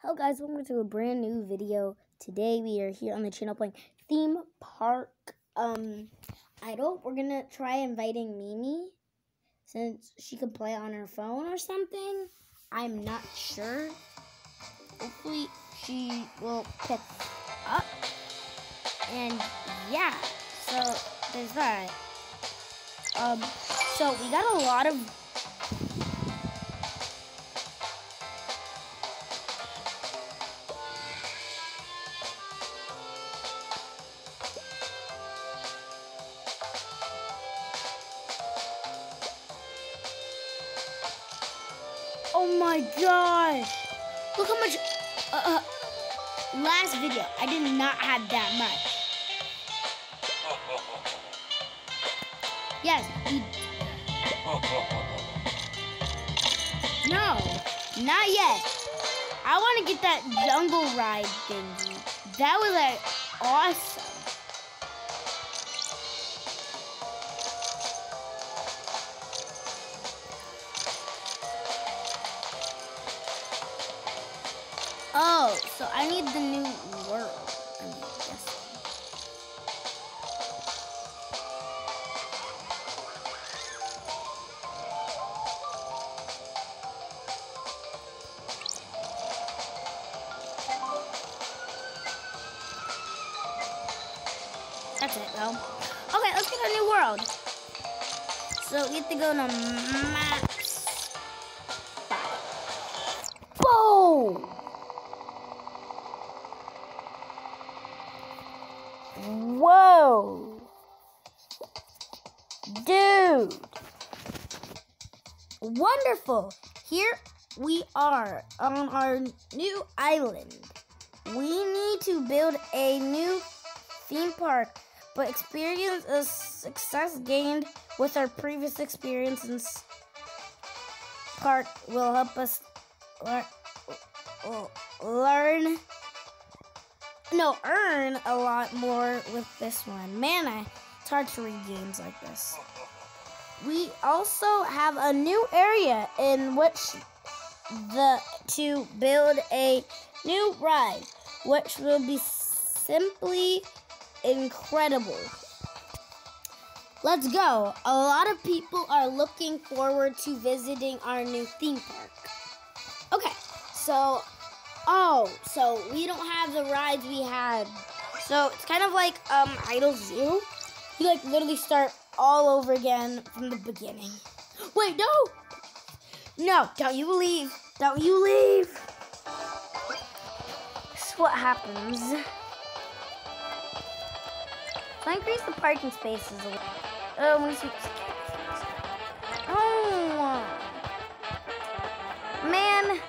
Hello guys, welcome to a brand new video. Today we are here on the channel playing Theme Park um Idle. We're gonna try inviting Mimi since she can play on her phone or something. I'm not sure. Hopefully she will pick up. And yeah, so there's that. Um so we got a lot of gosh! Look how much. Uh, uh, last video, I did not have that much. Yes, we. No, not yet. I want to get that jungle ride thingy. That was like awesome. Though. Okay, let's get a new world. So we have to go to maps. Boom! Whoa! Dude! Wonderful! Here we are on our new island. We need to build a new theme park, but experience is success gained with our previous experience in park will help us lear- learn no, earn a lot more with this one. Man, I, it's hard to read games like this. We also have a new area in which the to build a new ride, which will be simply incredible. Let's go. A lot of people are looking forward to visiting our new theme park. Okay, so Oh, so we don't have the rides we had. So it's kind of like um Idle Zoo. You like literally start all over again from the beginning. Wait, no! No, don't you leave. Don't you leave. This is what happens. So I increase the parking spaces a little. Oh. Oh. Man.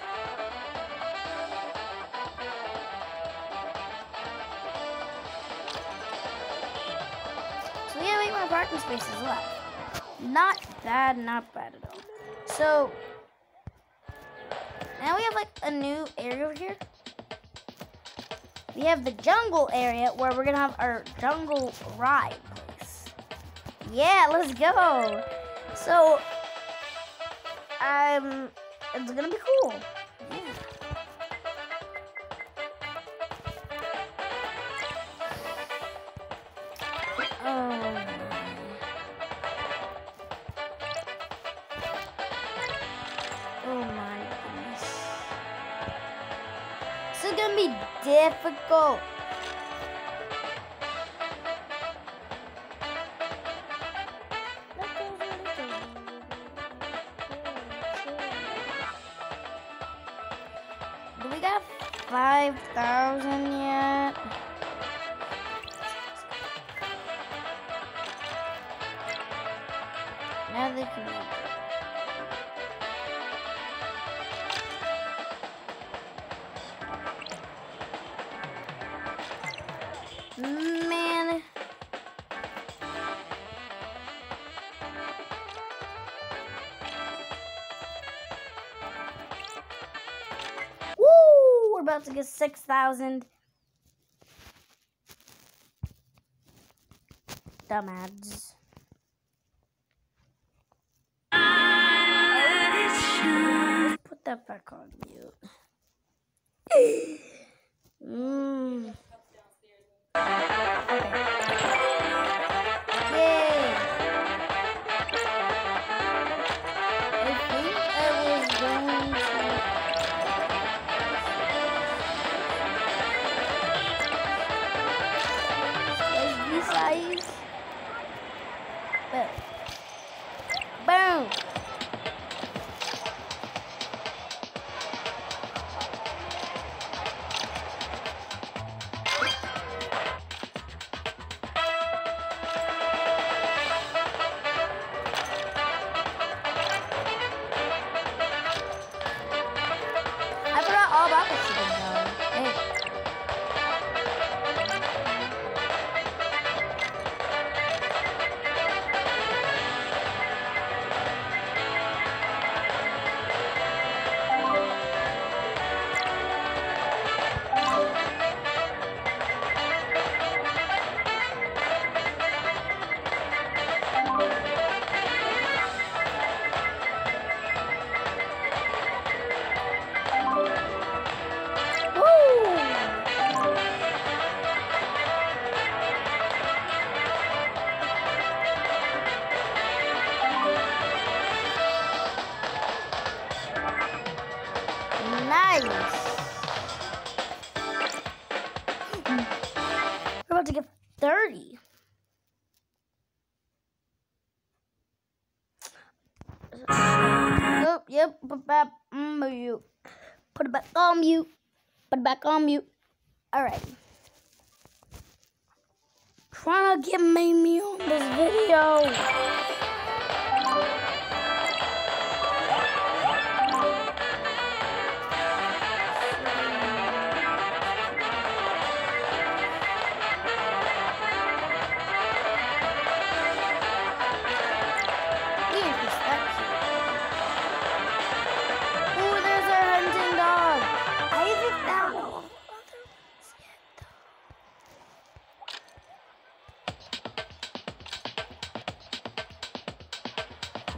So we have eight more parking spaces left. Not bad, not bad at all. So now we have like a new area over here. We have the jungle area where we're gonna have our jungle ride place. Yeah, let's go. So um it's gonna be cool. Oh. Oh my goodness. This is gonna be difficult. Do we got 5,000 yet? Now they can about to get 6,000. Dumbads. Let's put that back on mute. mm. Nice. We're about to get 30. Yep, yep, put back on mute. Mm, put it back on mute. Put it back on mute. Alright. Trying to get Mimi on this video.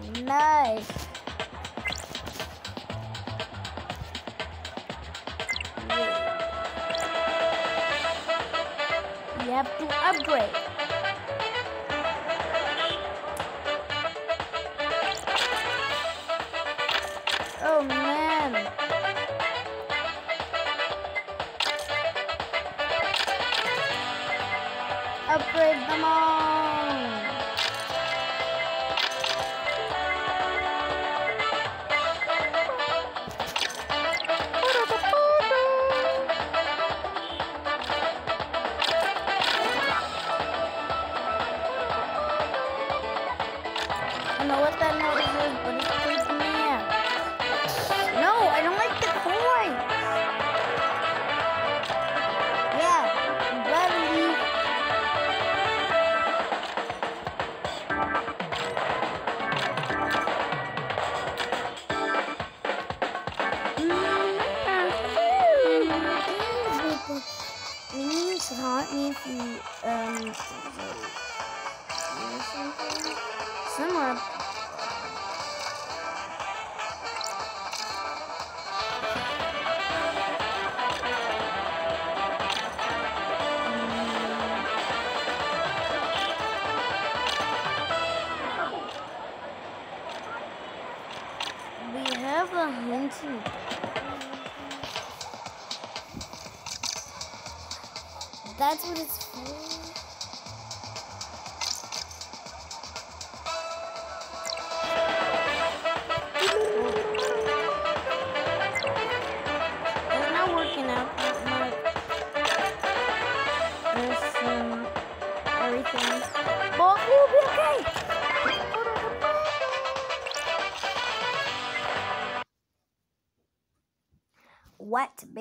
Nice. You have to upgrade. Oh man. Upgrade them all. Similar. We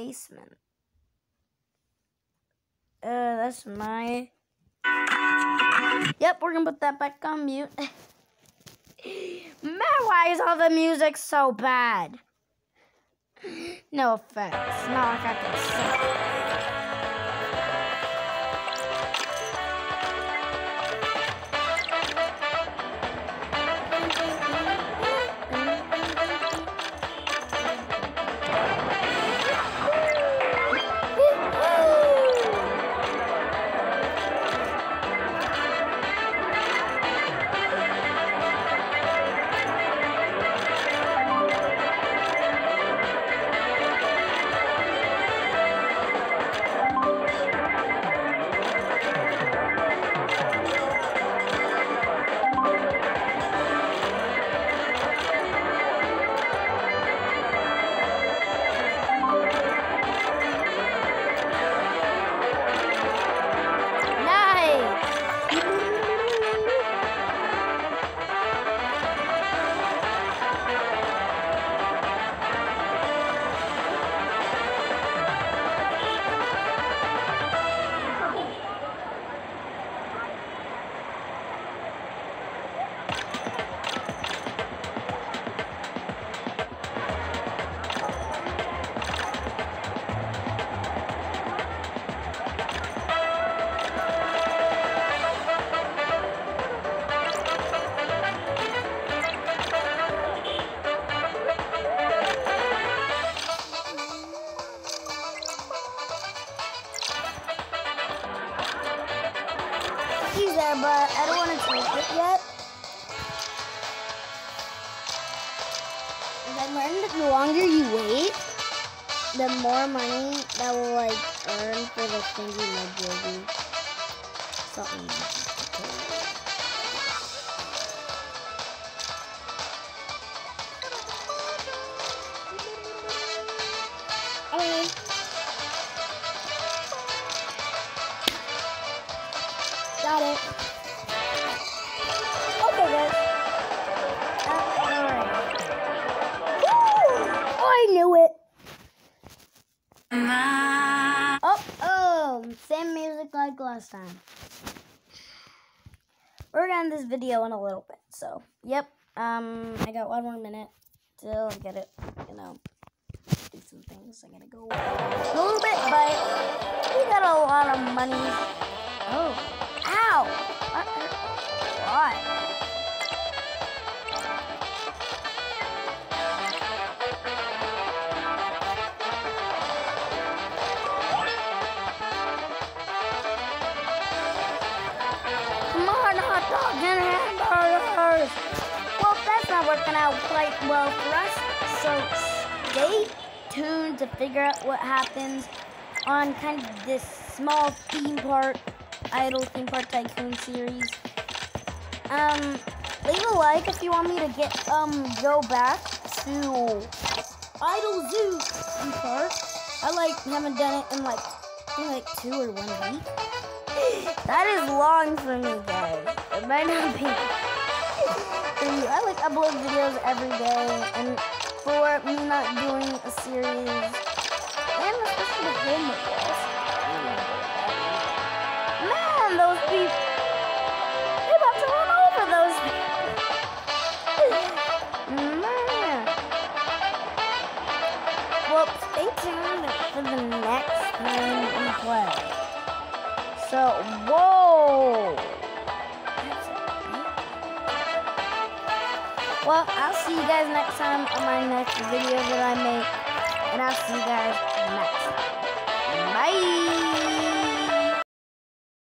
basement. Uh, that's my. Yep, we're gonna put that back on mute. Man, why is all the music so bad? No offense. Like I can sing. There, but I don't want to take it yet. I learned that the longer you wait, the more money that will like earn for the thingy majiggy. Something like time. We're gonna end this video in a little bit, so yep. Um, I got one more minute till I get it. You know, do some things. I gotta go a little bit, but we got a lot of money. Oh, ow! What? Well, that's not working out quite well for us. So stay tuned to figure out what happens on kind of this small theme park, Idle Theme Park Tycoon series. Um, leave a like if you want me to get um go back to Idle Zoo Theme Park. I like haven't done it in like I think like two or one week. That is long for me, guys. It might not be for. I like upload videos every day, and for me not doing a series, and especially the homework guys. Man, those people. They're about to run over those people. Man. Well, stay tuned for the next time we play. So, whoa! Well, I'll see you guys next time on my next video that I make. And I'll see you guys!